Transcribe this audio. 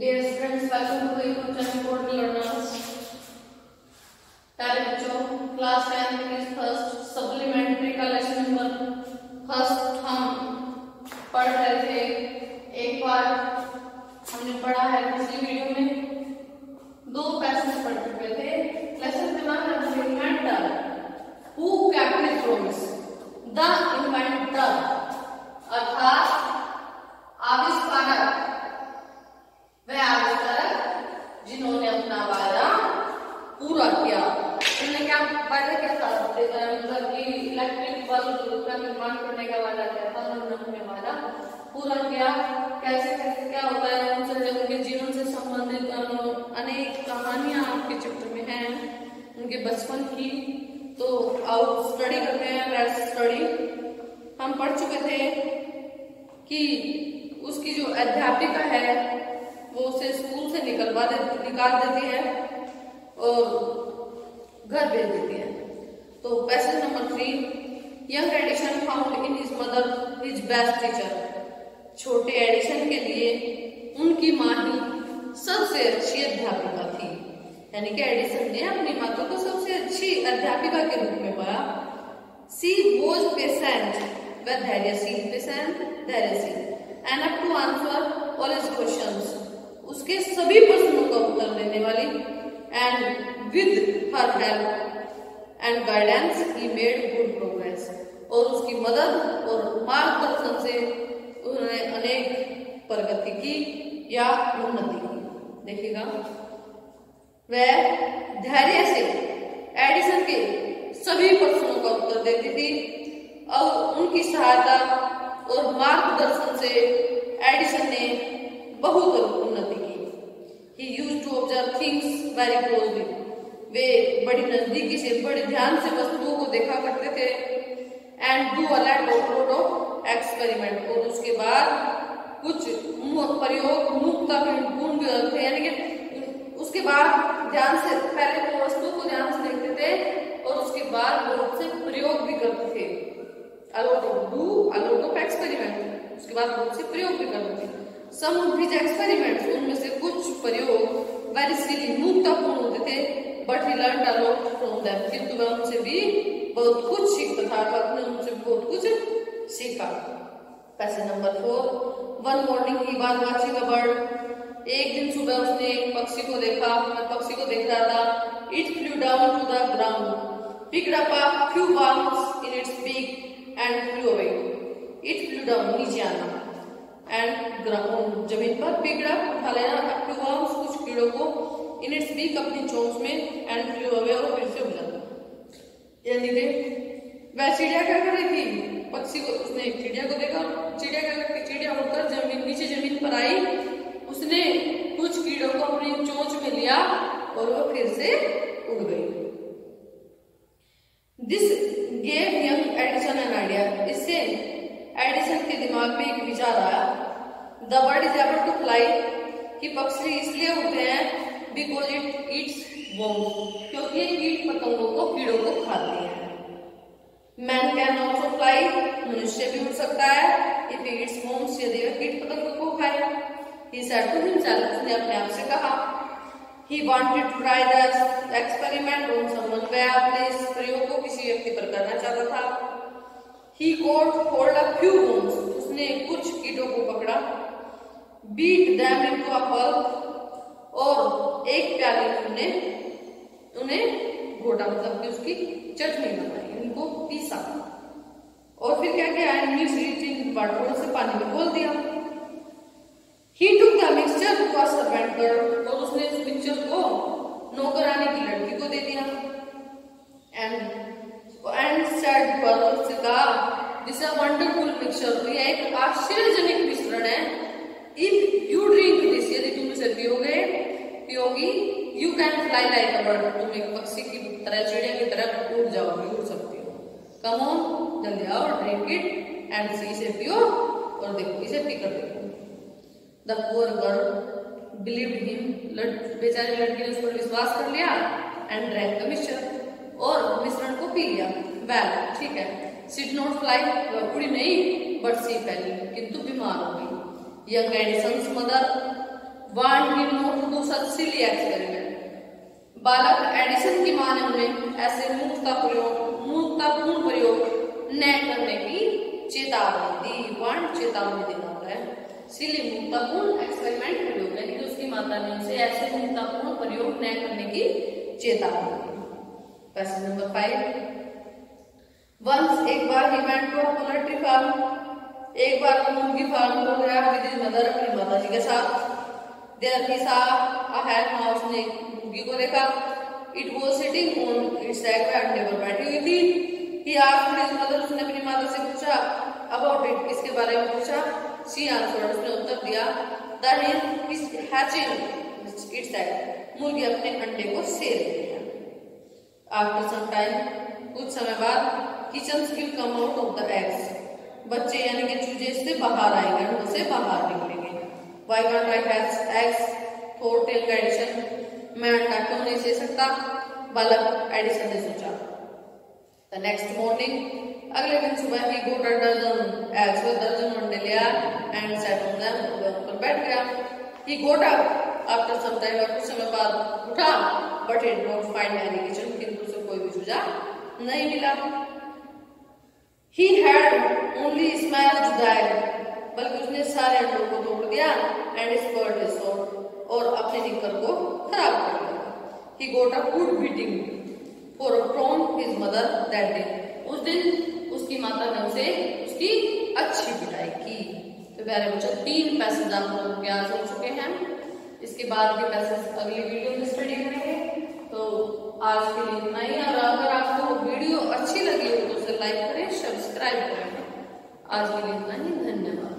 Students welcome to YouTube channel board learners प्यारे बच्चों class 10 English first supplementary का lesson number first हम पढ़ रहे थे एक बार हमने पढ़ा है पिछली वीडियो में दो पैसेज पढ़ चुके थे लेसन का नाम है the inventor who kept his promise the inventor अर्थात आविष्कारक वह आविष्कारक जिन्होंने अपना वायदा पूरा किया उन्होंने क्या वायदा किया था मतलब कि इलेक्ट्रिक बल्ब का निर्माण करने का वायदा किया था और उन्होंने वायदा पूरा किया, कैसे कैसे, क्या होता है, उनसे उनके जीवन से संबंधित अनेक कहानियाँ आपके चित्र में हैं, उनके बचपन की तो आओ स्टडी करते हैं लेट्स स्टडी हम पढ़ चुके थे कि उसकी जो अध्यापिका है, वो उसे स्कूल से निकलवा दे, निकाल देती है और घर भेज देती है। तो passage number three young Edison found in his mother, his best teacher. छोटे एडिशन के लिए उनकी माँ ही सबसे अच्छी अध्यापिका थी। यानी कि एडिशन ने अपनी माता को सबसे अच्छी अध्यापिका के रूप में पाया। सी वॉज़ पेशेंट व धैर्यशील patient Dhairyasheel and up to answer all his questions उसके सभी प्रश्नों का उत्तर देने वाली। And with her help and guidance he made good progress और उसकी मदद और मार्गदर्शन से उन्होंने अनेक प्रगति की या उन्नति की। देखिएगा। वह धैर्य से एडिसन के सभी प्रश्नों का उत्तर देती थी और उनकी सहायता और मार्गदर्शन से एडिसन ने बहुत उन्नति की। He used to observe things very closely वे बड़ी नजदीकी से, बड़े ध्यान से वस्तुओं को देखा करते थे and do a lot of experiment और उसके बाद कुछ प्रयोग, मुक्त गुण भी थे यानी कि उसके बाद ध्यान से, पहले वो वस्तु को ध्यान से देखते थे और उसके बाद बहुत से प्रयोग भी करते थे। A lot of do a lot of experiment उसके बाद बहुत से प्रयोग भी करते थे। सम ऑफ़ हिज एक्सपेरिमेंट्स उनमें से कुछ प्रयोग वेरी सिली मुक्तापूर्ण होते थे। But he learn a lot from them किंतु वह उनसे भी बहुत कुछ सीखता था अपने उनसे बहुत कुछ सीखा। Passage number four one morning he but watching a bird एक दिन सुबह उसने एक पक्षी को देखा मैं पक्षी को देख रहा था। It flew down to the ground picked up a few worms in its beak and flew away. It flew down, नीचे आना। एंड ग्राउंड ज़मीन पर पिकड उठा लेना कुछ कीड़ों को in its beak अपनी चोंच में and flew away और फिर से उड़ जाना यानी कि वह चिड़िया क्या कर रही थी पक्षी को उसने चिड़िया को देखा। चिड़िया क्या करती चिड़िया उड़कर ज़मीन नीचे ज़मीन पर आई। उसने कुछ कीड़ों को अपनी चोंच में लिया और वो फिर से उड़ गई। This gave young Edison an idea इससे एडिसन के दिमाग में एक विचार आया। The bird is able to fly कि पक्षी इसलिए उड़ते हैं बिकॉज़ इट ईट्स वोम्स क्योंकि कीट पतंगों को, कीड़ों को खाते हैं मैन कैन ऑल्सो फ्लाई मनुष्य भी उड़ सकता है इफ़ ईट्स वोम्स यदि वह कीट पतंगों को खाए ही सेड टू हिमसेल्फ उसने अपने आप से कहा, He wanted to try the experiment on someone. वह अपने इस प्रयोग को किसी व्यक्ति पर करना चाहता था He caught hold a few worms. उसने कुछ कीटों को पकड़ा beat them into a pulp और एक प्याली में उन्हें उन्हें घोटा मतलब कि उसकी चटनी बनाई, उनको पीसा। और फिर क्या किया मिक्स इट इन वाटर से पानी में घोल दिया। ही took the mixture to a servant girl और उसने इस मिक्सचर को नौकरानी की लड़की को दे दिया। एंड एंड सेड पर उससे कहा दिस अ वंडरफुल मिक्सचर यह एक आश्चर्यजनक मिश्रण है। इफ़ यू ड्रिंक दिस यदि तुम इसे पियोगे पियोगी you can fly like a bird तुम एक पक्षी की तरह चिड़िया की तरह उड़ जाओगे, उड़ सकती हो। कम ऑन जल्दी आओ ड्रिंक इट एंड सी इसे पियो और देखो, इसे पीकर देखो। The poor girl believe him बेचारी लड़की ने उस पर विश्वास कर लिया एंड ड्रैंक द मिक्सचर और मिश्रण को पी लिया। वेल ठीक है। सिट नॉट फ्लाई वह उड़ी नहीं बट सी फैली किंतु बीमार हो गई। Young Edison's mother want him not to do such silly experiment बालक एडिसन की माँ ने उन्हें ऐसे मूर्खता प्रयोग मूर्खतापूर्ण प्रयोग न करने की चेतावनी दी। वांट चेतावनी देना होता है। सिली मूर्खतापूर्ण एक्सपेरिमेंट प्रयोग यानी कि उसकी माता ने उसे ऐसे मूर्खतापूर्ण प्रयोग न करने की चेतावनी दी। पैसेज नंबर फाइव वंस एक बार ही वेंट टू फार्म एक बार वो मुर्गी फार्म को गया। विद मदर अपनी माता जी के साथ देयर ही सा अ हैन हाउस ने मुर्गी को देखा। It was sitting on its egg अंडे पर बैठी हुई थी। ही आस्क्ड हिज मदर उसने अपनी माता से पूछा अबाउट इट इसके बारे में पूछा। शी आंसर्ड उसने उत्तर दिया that hen is hatching its egg मुर्गी अपने अंडे को रही आफ्टर सम टाइम कुछ समय बाद किचन will come out of the eggs बच्चे यानी कि चूजे इससे बाहर आएँगे, अंडों से बाहर निकलेंगे। Why one I has eggs for tell का एडिशन मैं अंडा क्यों नहीं दे सकता। बालक एडिशन ने सोचा। द नेक्स्ट मॉर्निंग अगले दिन सुबह ही गोट डजन एग्स वो दर्जन अंडे लिया एंड सेट ऑन देम ऊपर बैठ गया। He got up after some time और कुछ समय बाद उठा but it don't find any kitchen किंतु उसे कोई भी चूजा नहीं मिला। ही हैड ओनली स्मैश जुदाई बल्कि उसने सारे अंडों को तोड़ दिया एंड स्पर्ड हिज और अपने निकर को खराब कर दिया। He got a good beating for from his mother that day उस दिन उसकी माता ने उसे उसकी अच्छी पिटाई की। तो प्यारे बच्चों, तीन पैसेज आप लोगों हो चुके हैं। इसके बाद के पैसेज अगली वीडियो में स्टडी करेंगे। तो आज के लिए इतना ही, और अगर आपको वीडियो अच्छी लगी हो तो उसे लाइक करें सब्सक्राइब करें। आज के लिए इतना ही, धन्यवाद।